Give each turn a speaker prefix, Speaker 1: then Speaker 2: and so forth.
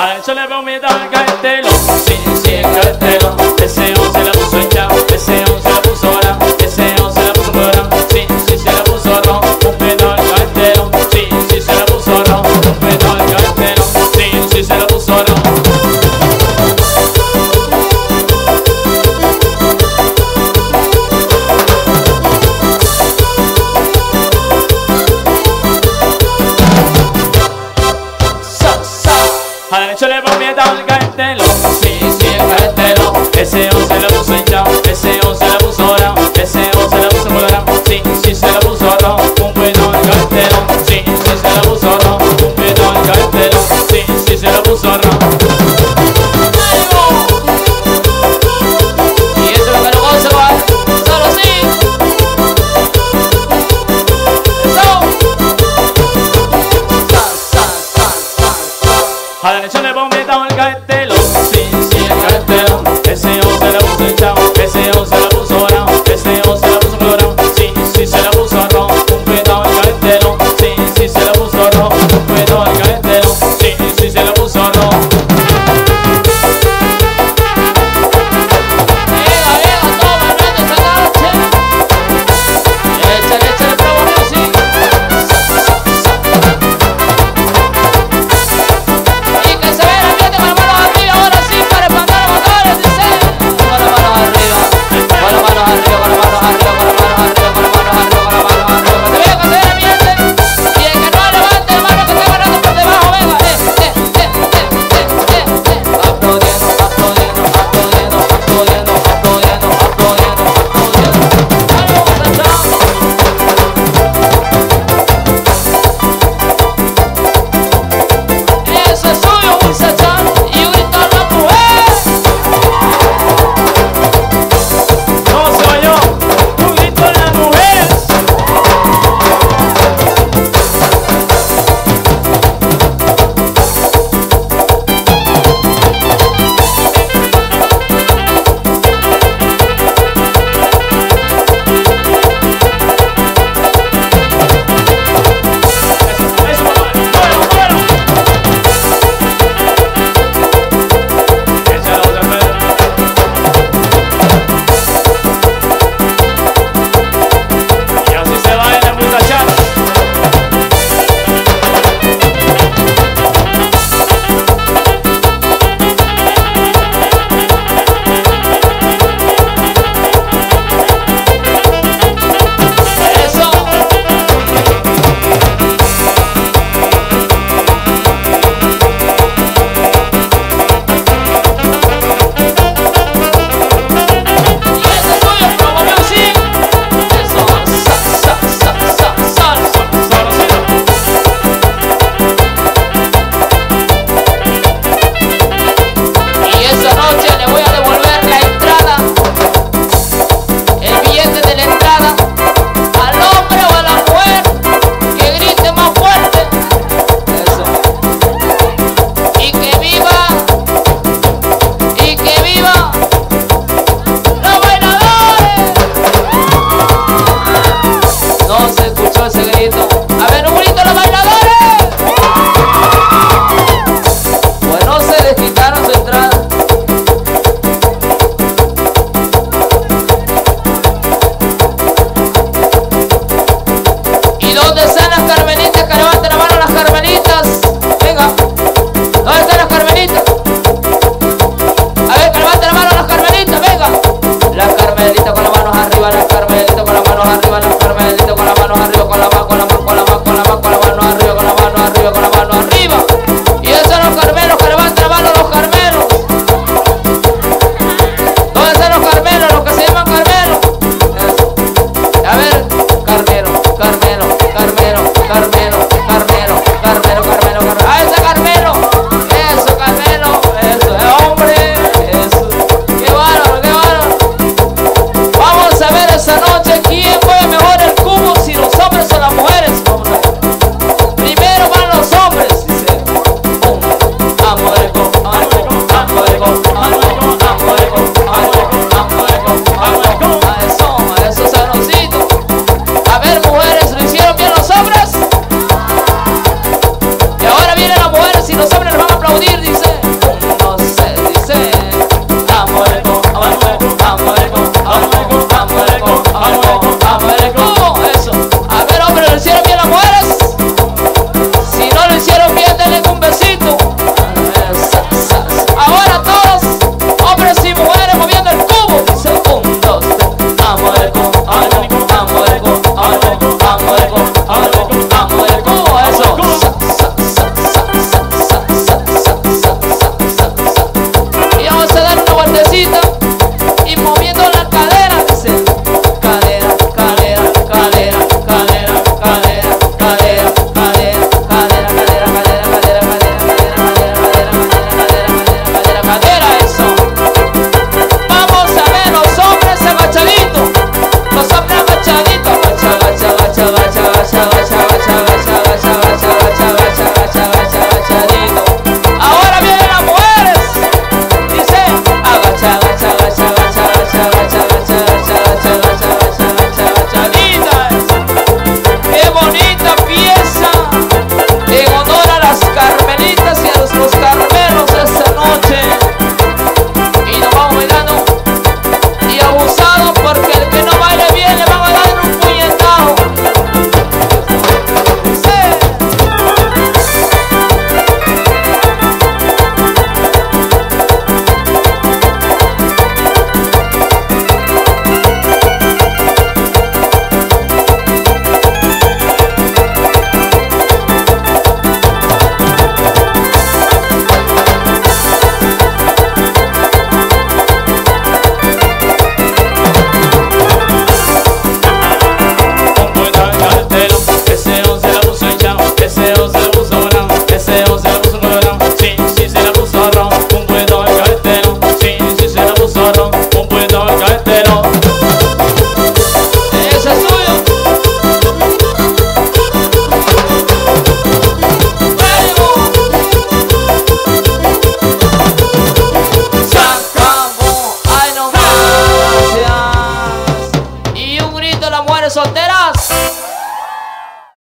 Speaker 1: A eso le veo me da el cartelón, sí, sí, el cartelón. Deseo se la puso echado, deseo se la puso cártelo, sí, sí. Ese o se le puso ese o se le puso ese o se le puso colorado, sí, sí se le puso un pedo al sí, sí se le puso un pedo al cártelo, sí, sí se puso.
Speaker 2: Y eso es
Speaker 1: solo de bomba. deseos